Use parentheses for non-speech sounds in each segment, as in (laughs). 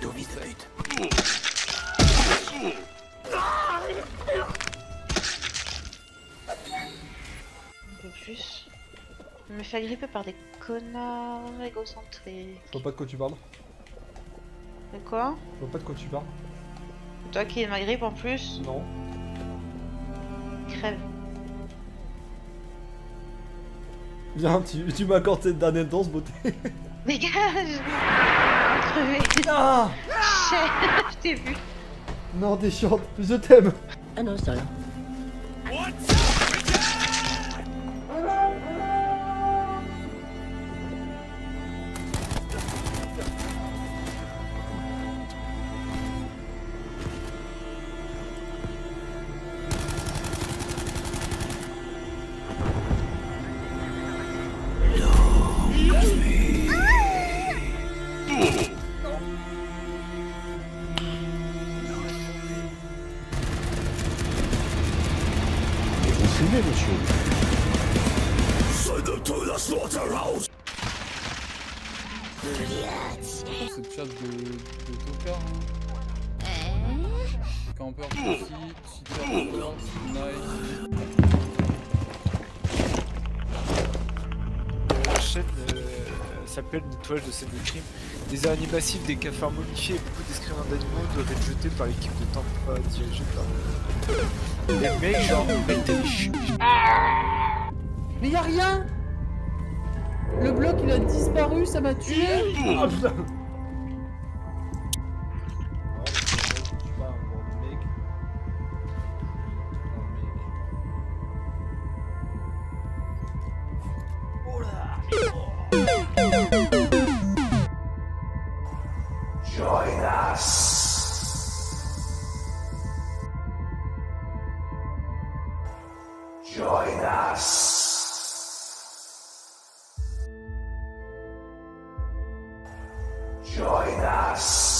couteau, fils de pute. Un peu plus. Je me fais agripper par des connards égocentriques. Je vois pas de quoi tu parles. De quoi? Je vois pas de quoi tu parles. Toi qui m'agrippe en plus, Non. crève. Viens, tu, tu m'accordes cette dernière danse, beauté. Dégage Crevé Ah (laughs) Je t'ai vu. Non, t'es chiante. Je t'aime. Ah non, Send them to the slaughterhouse! C'est le chat de, de Tokar. Hein. Camper, si, si, nice. S'appelle Nettoyage de scène de crime. Des araignées massives, des cafards momifiés et beaucoup d'excréments d'animaux doivent être jetés par l'équipe de Tampa dirigée par les mecs genre Mettez Mais y a rien Le bloc il a disparu, ça m'a tué Oh putain. Join Join us. Join us.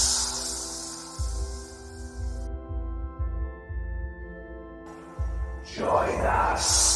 Join us.